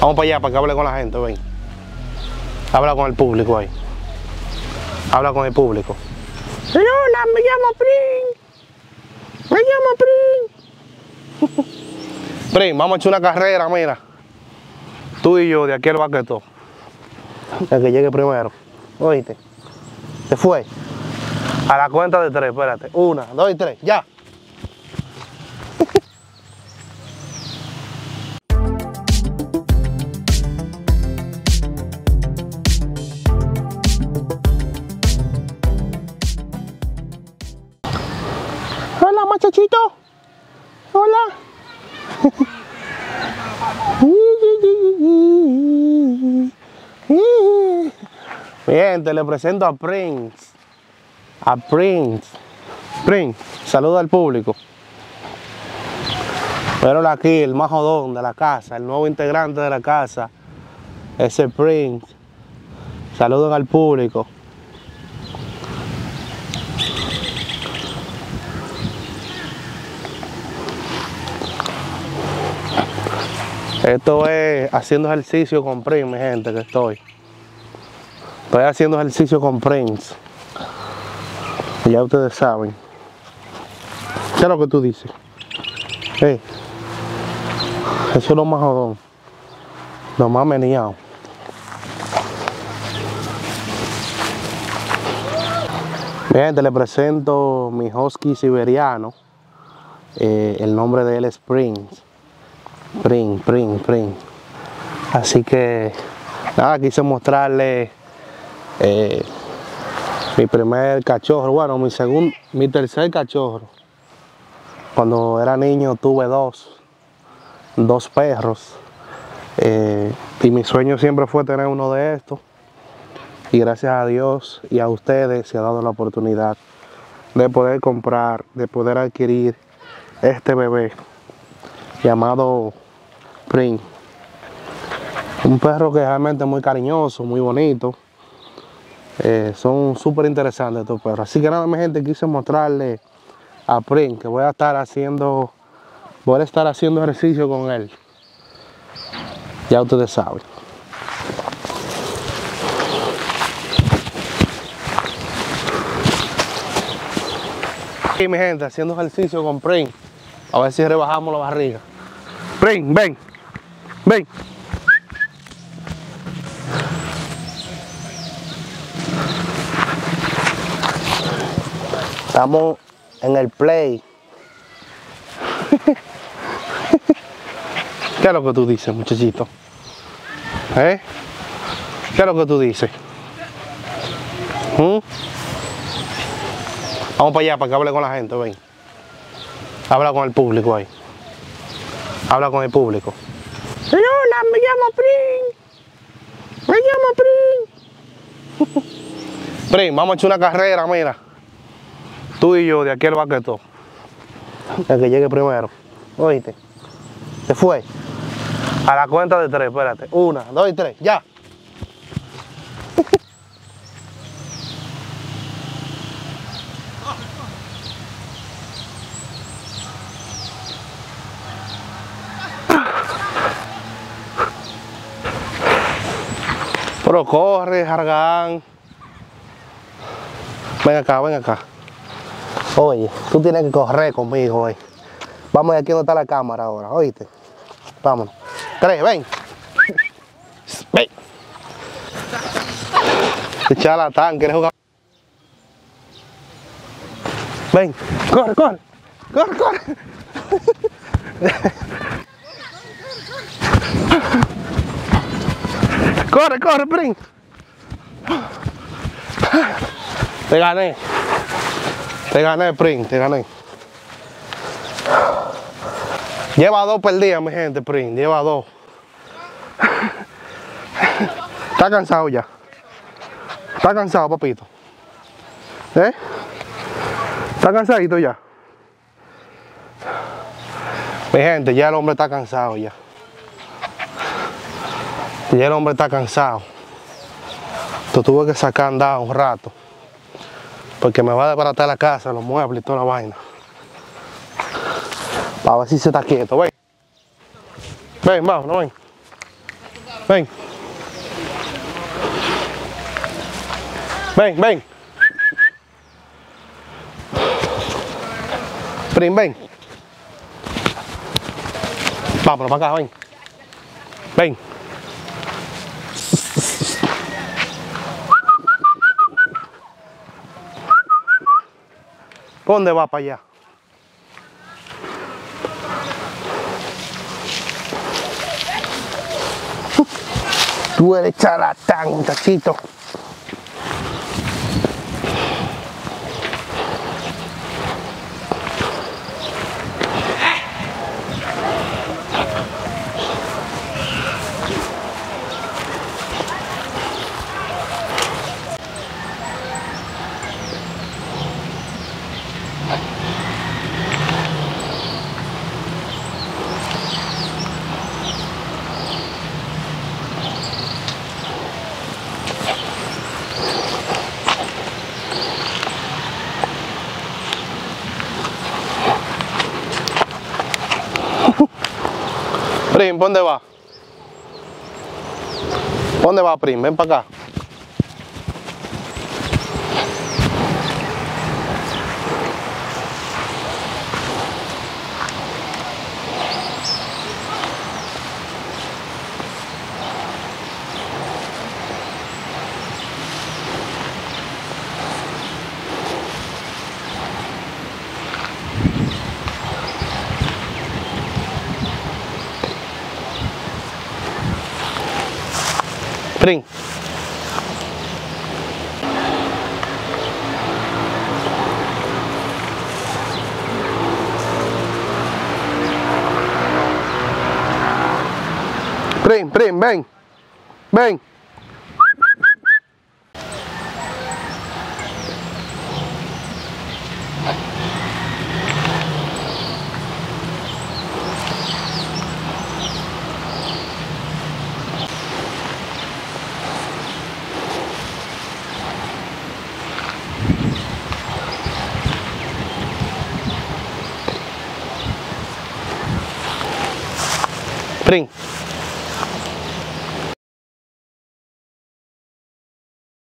Vamos para allá para que hable con la gente, ven. Habla con el público ahí. Habla con el público. Hola, me llamo Prin. Me llamo Prin. Prin, vamos a echar una carrera, mira. Tú y yo de aquí al baquetón. El que llegue primero. Oíste. Se fue. A la cuenta de tres, espérate. Una, dos y tres. Ya. Hola. Bien, te le presento a Prince. A Prince. Prince, saluda al público. Pero aquí, el más jodón de la casa, el nuevo integrante de la casa, ese Prince. Saluden al público. Esto es haciendo ejercicio con Prince, mi gente, que estoy. Estoy haciendo ejercicio con Prince. Ya ustedes saben. ¿Qué es lo que tú dices? Eso es lo más jodón. Lo más meneado. Mi gente, le presento mi husky siberiano. Eh, el nombre de él es Prince. Prince, Prince, Prince. Así que, nada, quise mostrarle eh, mi primer cachorro, bueno, mi segundo, mi tercer cachorro. Cuando era niño tuve dos, dos perros. eh, y mi sueño siempre fue tener uno de estos. Y gracias a Dios y a ustedes se ha dado la oportunidad de poder comprar, de poder adquirir este bebé llamado Prince. Un perro que realmente es muy cariñoso, muy bonito. Eh, son súper interesantes estos perros. Así que nada, mi gente, quise mostrarle a Prince que voy a estar haciendo, voy a estar haciendo ejercicio con él. Ya ustedes saben. Y mi gente, haciendo ejercicio con Prince. A ver si rebajamos la barriga. Prince, ven. Ven. Estamos en el play. ¿Qué es lo que tú dices, muchachito? ¿Eh? ¿Qué es lo que tú dices? ¿Mm? Vamos para allá para que hable con la gente, ven. Habla con el público ahí. Habla con el público. Hola, me llamo Prin. Me llamo Prin. Prin, vamos a echar una carrera, mira. Tú y yo de aquí al baquetón. El que llegue primero. Oíste. Se fue. A la cuenta de tres, espérate. Una, dos y tres. Ya. Pero corre, Jargán. Ven acá, ven acá. Oye, tú tienes que correr conmigo hoy. Vamos de aquí donde está la cámara ahora, oíste. Vámonos. Tres, ven. Ven. Charlatán, ¿quieres jugar? Ven, corre, corre. Corre, corre. Corre, corre, Prin. Te gané. Te gané, Prin, te gané. Lleva dos perdidas, mi gente, Prin. Lleva dos. Está cansado ya. Está cansado, papito. ¿Eh? Está cansadito ya. Mi gente, ya el hombre está cansado ya. Ya el hombre está cansado. Lo tuve que sacar andar un rato. Porque me va a desbaratar la casa, los muebles y toda la vaina. Para ver si se está quieto, ven. Ven, vamos, no ven. Ven. Ven, ven. Prim, ven. Vámonos para acá, ven. Ven. ¿Dónde va para allá? Tú eres charlatán, muchachito. Prim, ¿dónde va? ¿Dónde va, Prim? Ven para acá. Prim. Prim, Prim, ven. Ven. Prim.